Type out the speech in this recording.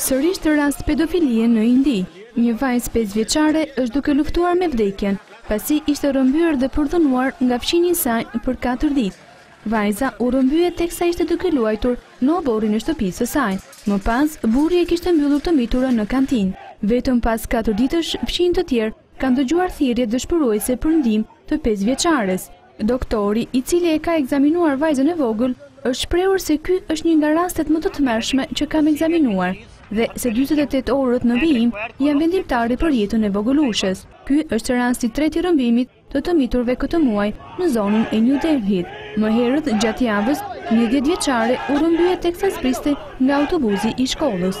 Sërish rast pedofilie në Indi, një vajzë 5 vjeçare është duke luftuar me vdekjen, pasi ishte rrëmbyer dhe përdhunuar nga fqinji i saj për 4 ditë. Vajza u rrëmbye teksa ishte duke luajtur në oborrin e shtëpisë së saj. Më pas, burri e kishte mbyllur të miturën në kantinë. Vetëm pas 4 ditësh, fqinjë të tjerë kanë dëgjuar thirrje dëshpëruese për ndihmë të pesëvjeçares. Doktori, i cili e ka ekzaminuar vajzën e vogël, është shprehur se ky është një nga rastet më të tmerrshme që kam ekzaminuar dhe se 48 orët në vijim janë vendimtare për jetën e vogëlushes. Ky është rasti i tretë i rrëmbimit të të miturve këtë muaj, Në zonën e New Delhit, më herët gjatë javës, një dhjetëvjeçare u rrëmbye teksa zbriste nga autobusi i shkollës.